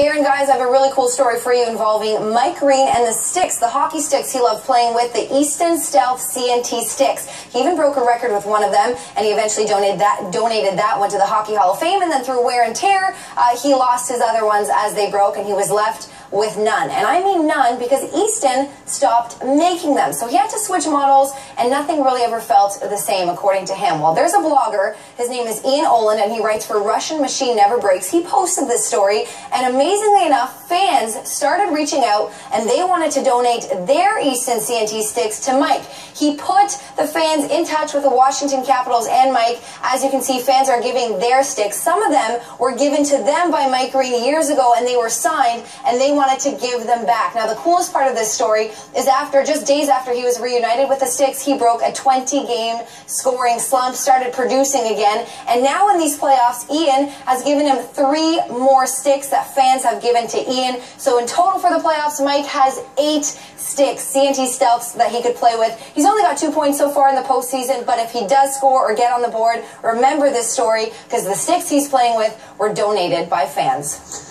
Darren, guys, I have a really cool story for you involving Mike Green and the sticks, the hockey sticks he loved playing with, the Easton Stealth CNT sticks. He even broke a record with one of them, and he eventually donated that donated that one to the Hockey Hall of Fame. And then through wear and tear, uh, he lost his other ones as they broke, and he was left with none. And I mean none because Easton stopped making them. So he had to switch models and nothing really ever felt the same according to him. Well, there's a blogger, his name is Ian Oland and he writes for Russian Machine Never Breaks. He posted this story and amazingly enough, fans started reaching out and they wanted to donate their Easton CNT sticks to Mike. He put the fans in touch with the Washington Capitals and Mike. As you can see, fans are giving their sticks. Some of them were given to them by Mike Green years ago and they were signed and they wanted to give them back. Now, the coolest part of this story is after, just days after he was reunited with the Sticks, he broke a 20-game scoring slump, started producing again, and now in these playoffs, Ian has given him three more sticks that fans have given to Ian. So in total for the playoffs, Mike has eight sticks, CNT stealths that he could play with. He's only got two points so far in the postseason, but if he does score or get on the board, remember this story because the sticks he's playing with were donated by fans.